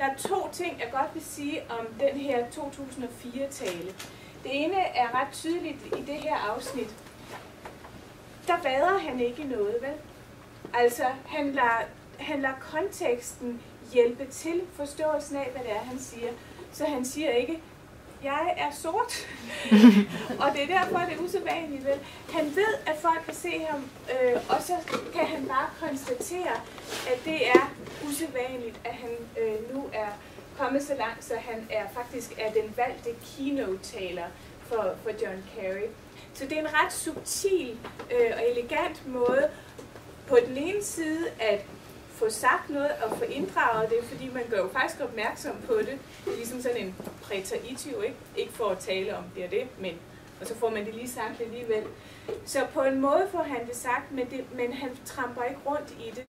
Der er to ting, jeg godt vil sige om den her 2004-tale. Det ene er ret tydeligt i det her afsnit. Der vader han ikke i noget, vel? Altså, han lader, han lader konteksten hjælpe til forståelsen af, hvad det er, han siger. Så han siger ikke, jeg er sort, og det er derfor, det er usædvanligt. Vel? Han ved, at folk kan se ham, øh, og så kan han bare konstatere, at det er usædvanligt, at han øh, nu er kommet så langt, så han er faktisk er den valgte keynote-taler for, for John Kerry. Så det er en ret subtil øh, og elegant måde på den ene side at få sagt noget og få inddraget det, fordi man gør jo faktisk opmærksom på det. Det er ligesom sådan en præteritio, ikke? Ikke for at tale om det og det, men og så får man det lige sagt alligevel. Så på en måde får han det sagt, men, det, men han tramper ikke rundt i det.